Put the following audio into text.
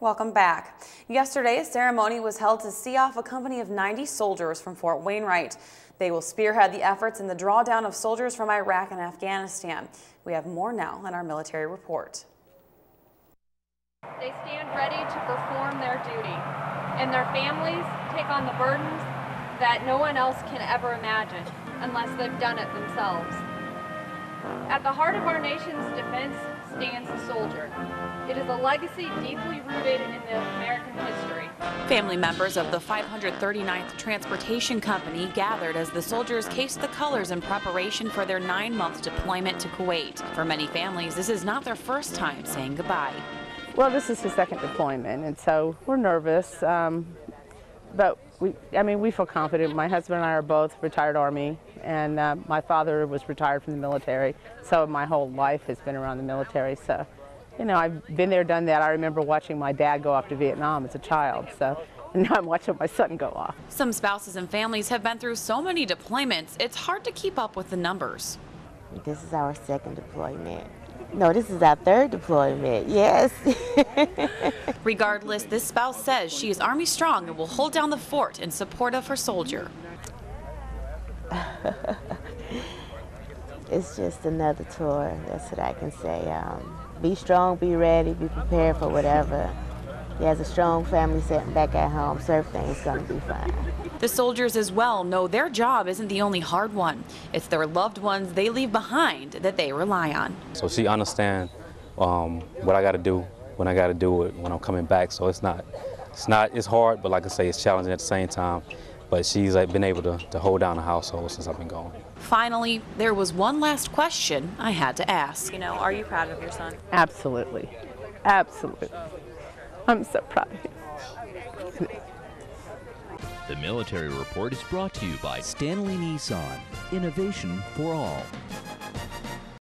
Welcome back. Yesterday, a ceremony was held to see off a company of 90 soldiers from Fort Wainwright. They will spearhead the efforts in the drawdown of soldiers from Iraq and Afghanistan. We have more now in our military report. They stand ready to perform their duty, and their families take on the burdens that no one else can ever imagine unless they've done it themselves. At the heart of our nation's defense stands the soldier. It is a legacy deeply rooted in the American history. Family members of the 539th Transportation Company gathered as the soldiers cased the colors in preparation for their nine-month deployment to Kuwait. For many families, this is not their first time saying goodbye. Well, this is his second deployment, and so we're nervous. Um, but we, I mean, we feel confident. My husband and I are both retired Army, and uh, my father was retired from the military. So my whole life has been around the military. So, you know, I've been there, done that. I remember watching my dad go off to Vietnam as a child. So. And now I'm watching my son go off. Some spouses and families have been through so many deployments, it's hard to keep up with the numbers. This is our second deployment. No, this is our third deployment, yes. Regardless, this spouse says she is Army strong and will hold down the fort in support of her soldier. it's just another tour, that's what I can say. Um, be strong, be ready, be prepared for whatever. He has a strong family sitting back at home, so everything's going to be fine. The soldiers as well know their job isn't the only hard one. It's their loved ones they leave behind that they rely on. So she understands um, what I got to do when I got to do it when I'm coming back. So it's not, it's not, it's hard, but like I say, it's challenging at the same time. But she's like, been able to, to hold down the household since I've been gone. Finally, there was one last question I had to ask. You know, are you proud of your son? Absolutely. Absolutely. I'm so proud of you. The Military Report is brought to you by Stanley Nissan. Innovation for all.